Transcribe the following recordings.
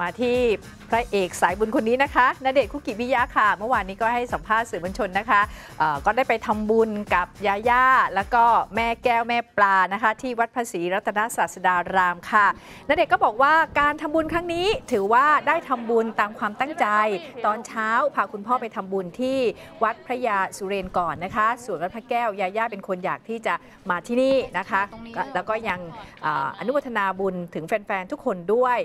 มาที่พระเอกสายบุญคนนี้นะคะณเดชน์คุกิมิยะค่ะ เมื่อวานนี้ก็ให้สัมภาษณ์สื่อมวลชนนะคะก็ได้ไปทำบุญกับยาย่าแล้วก็แม่แก้วแม่ปลานะคะ ที่วัดพระศรีรัตนศาสดารามค่ะณเดชน์ก็บอกว่าการทำบุญครั้งนี้ถือว่าได้ทำบุญตามความตั้งใจ ตอนเช้าพาคุณพ่อไปทำบุญที่วัดพระยาสุเรนก่อนนะคะ ส่วนวัดพระแก้วยาย่าเป็นคนอยากที่จะมาที่นี่นะคะ แล้วก็ยังออนุโมทนาบุญถึงแฟนๆทุกคนด้วย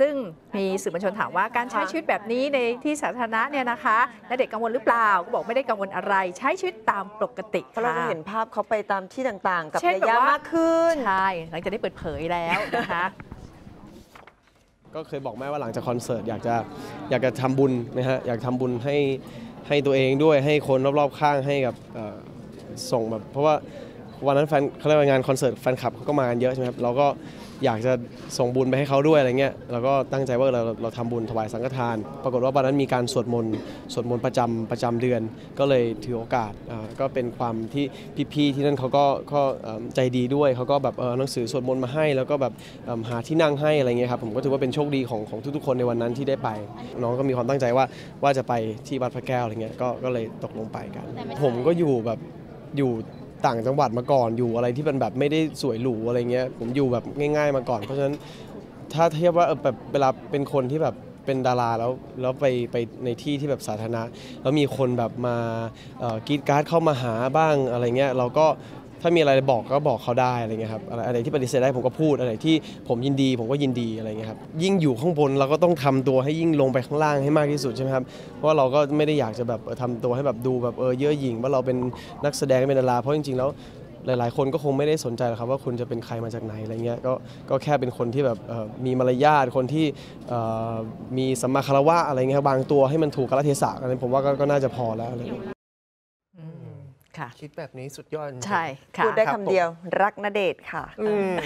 ซึ่งมีสื่อมวลชนถามว่าการใช้ชีวิตแบบนี้ในที่สาธารณะเนี่ยนะคะณเด็กกังวลหรือเปล่าก็บอกไม่ได้กังวลอะไร ใช้ชีวิตตามปกติเพราะเราค่ะก็เห็นภาพเขาไปตามที่ต่างๆ กับเช่นยาแบบย่าว่ามากขึ้นใช่หลังจากได้เปิดเผยแล้วนะคะก็เคยบอกแม่ว่าหลังจากคอนเสิร์ตอยากจะอยากจะทำบุญนะฮะอยากทำบุญให้ให้ตัวเองด้วยให้คนรอบๆข้างให้กับเอ่อส่งแบบเพราะว่า วันนั้นแฟนเขาเรียกว่างานคอนเสิร์ตแฟนคลับเขาก็มากันเยอะใช่ไหมครับเราก็อยากจะส่งบุญไปให้เขาด้วยอะไรเงี้ยเราก็ตั้งใจว่าเราเราทำบุญถวายสังฆทาน ปรากฏว่าวันนั้นมีการสวดมนต์สวดมนต์ประจำประจำเดือน ก็เลยถือโอกาสอ่าก็เป็นความที่พี่ๆที่นั่นเขาก็ก็เอิ่มใจดีด้วยเขาก็แบบเออหนังสือสวดมนต์มาให้ แล้วก็แบบเอิ่มหาที่นั่งให้อะไรเงี้ยครับผมก็ถือว่าเป็นโชคดีของของทุกๆ คนในวันนั้นที่ได้ไป น้องก็มีความตั้งใจว่าว่าจะไปที่วัดพระแก้วอะไรเงี้ยก็ก็เลยตกลงไปกันผมก็อยู่แบบอยู่ ต่างจังหวัดมาก่อนอยู่อะไรที่เป็นแบบไม่ได้สวยหรูอะไรเงี้ยผมอยู่แบบง่าย ๆ มาก่อน เพราะฉะนั้นถ้าเทียบว่าเออแบบเวลาเป็นคนที่แบบเป็นดาราแล้วแล้วไปไปในที่ที่แบบสาธารณะแล้วมีคนแบบมากีดการ์ดเข้ามาหาบ้างอะไรเงี้ยเราก็ ถ้ามีอะไรบอกก็บอกเขาได้อะไรเงี้ยครับอะไรอะไรที่ปฏิเสธได้ผมก็พูดอะไรที่ผมยินดีผมก็ยินดีอะไรเงี้ยครับยิ่งอยู่ข้างบนเราก็ต้องทำตัวให้ยิ่งลงไปข้างล่างให้มากที่สุดใช่ไหมครับเพราะเราก็ไม่ได้อยากจะแบบเออทำตัวให้แบบดูแบบเออเย่อหยิ่งว่าเราเป็นนักแสดงเป็นดาราเพราะจริงๆแล้วหลายๆ คนก็คงไม่ได้สนใจหรอกครับว่าคุณจะเป็นใครมาจากไหนอะไรเงี้ยก็ก็แค่เป็นคนที่แบบมีมารยาทคนที่มีสัมมาคารวะอะไรเงี้ยครับางตัวให้มันถูกกาลเทศะอะไรผมว่าก็น่าจะพอแล้วอะไร ค่ะ คิดแบบนี้สุดยอดจริงๆใช่ค่ะ พูดได้ครับคำเดียวรักนเดชน์ค่ะ อืม